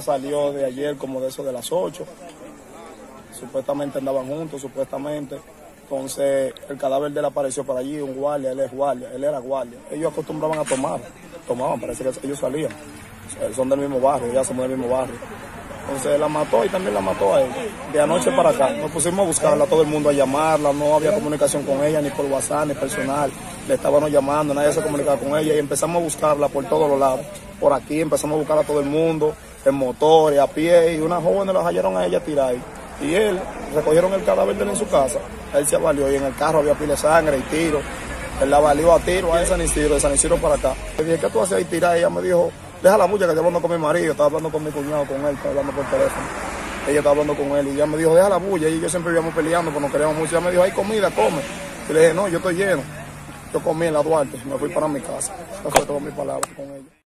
salió de ayer como de eso de las 8. Supuestamente andaban juntos, supuestamente. Entonces el cadáver de él apareció por allí, un guardia, él es guardia, él era guardia. Ellos acostumbraban a tomar, tomaban, parece que ellos salían. Son del mismo barrio, ya somos del mismo barrio. Entonces la mató y también la mató a él. De anoche para acá, nos pusimos a buscarla, todo el mundo a llamarla, no había comunicación con ella, ni por WhatsApp, ni personal. Le estábamos llamando, nadie se comunicaba con ella y empezamos a buscarla por todos los lados. Por aquí empezamos a buscar a todo el mundo, en motores, a pie, y unas jóvenes la hallaron a ella tirar ahí. Y él, recogieron el cadáver de en su casa, él se avalió y en el carro había pila de sangre y tiro. Él la valió a tiro a San Isidro, de San Isidro para acá. Le dije, ¿qué tú haces ahí tirar? ella me dijo, deja la bulla que estoy hablando con mi marido, estaba hablando con mi cuñado, con él, estaba hablando por teléfono. Ella estaba hablando con él y ella me dijo, deja la bulla. Y yo siempre íbamos peleando, pero nos queríamos mucho. Ella me dijo, hay comida, come. Y le dije, no, yo estoy lleno. Yo comí en la Duarte, me fui para mi casa. Esa fue todas mis palabras con ella.